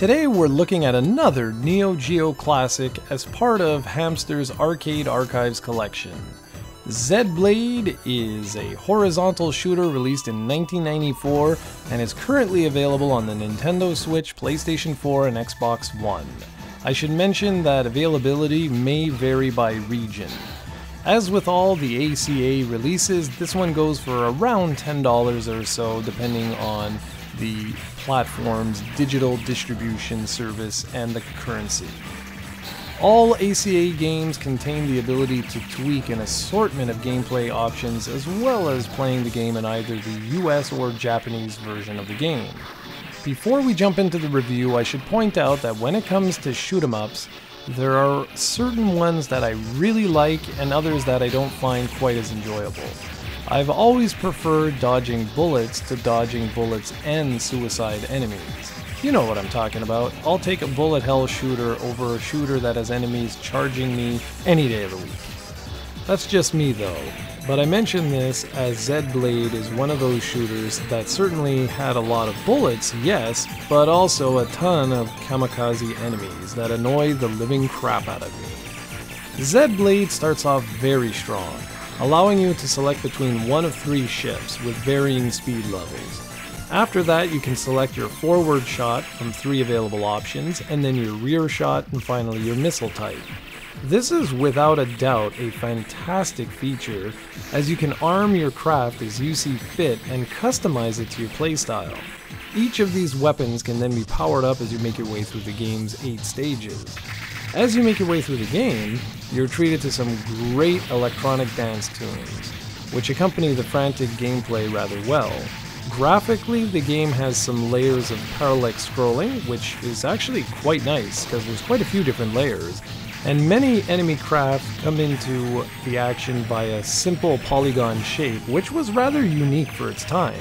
Today we're looking at another Neo Geo classic as part of Hamster's Arcade Archives collection. Zed Blade is a horizontal shooter released in 1994 and is currently available on the Nintendo Switch, PlayStation 4, and Xbox One. I should mention that availability may vary by region. As with all the ACA releases, this one goes for around $10 or so depending on the platform's digital distribution service and the currency. All ACA games contain the ability to tweak an assortment of gameplay options as well as playing the game in either the US or Japanese version of the game. Before we jump into the review, I should point out that when it comes to shoot 'em ups, there are certain ones that I really like and others that I don't find quite as enjoyable. I've always preferred dodging bullets to dodging bullets and suicide enemies. You know what I'm talking about. I'll take a bullet hell shooter over a shooter that has enemies charging me any day of the week. That's just me though, but I mention this as Zed Blade is one of those shooters that certainly had a lot of bullets, yes, but also a ton of kamikaze enemies that annoy the living crap out of me. Zed Blade starts off very strong, allowing you to select between one of three ships with varying speed levels. After that, you can select your forward shot from three available options, and then your rear shot, and finally your missile type. This is without a doubt a fantastic feature, as you can arm your craft as you see fit and customize it to your playstyle. Each of these weapons can then be powered up as you make your way through the game's 8 stages. As you make your way through the game, you're treated to some great electronic dance tunes, which accompany the frantic gameplay rather well. Graphically, the game has some layers of parallax scrolling, which is actually quite nice because there's quite a few different layers, and many enemy craft come into the action by a simple polygon shape, which was rather unique for its time.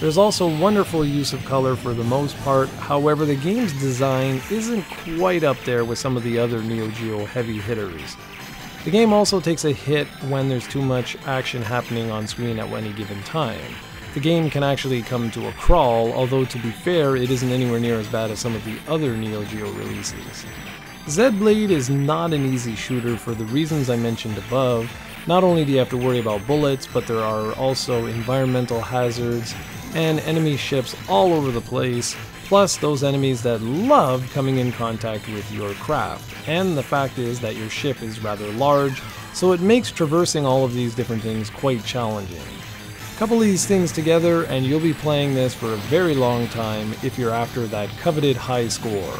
There's also wonderful use of color for the most part, however, the game's design isn't quite up there with some of the other Neo Geo heavy hitters. The game also takes a hit when there's too much action happening on screen at any given time. The game can actually come to a crawl, although to be fair, it isn't anywhere near as bad as some of the other Neo Geo releases. Zed Blade is not an easy shooter for the reasons I mentioned above. Not only do you have to worry about bullets, but there are also environmental hazards, and enemy ships all over the place, plus those enemies that love coming in contact with your craft. And the fact is that your ship is rather large, so it makes traversing all of these different things quite challenging. Couple these things together, and you'll be playing this for a very long time if you're after that coveted high score.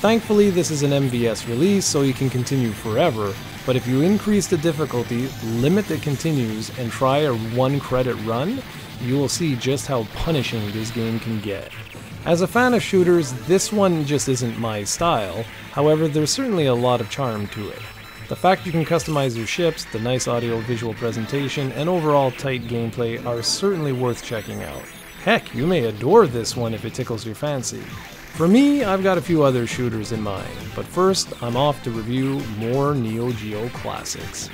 Thankfully, this is an MVS release, so you can continue forever, but if you increase the difficulty, limit the continues, and try a one credit run, you will see just how punishing this game can get. As a fan of shooters, this one just isn't my style, however, there's certainly a lot of charm to it. The fact you can customize your ships, the nice audio visual presentation, and overall tight gameplay are certainly worth checking out. Heck, you may adore this one if it tickles your fancy. For me, I've got a few other shooters in mind, but first, I'm off to review more Neo Geo classics.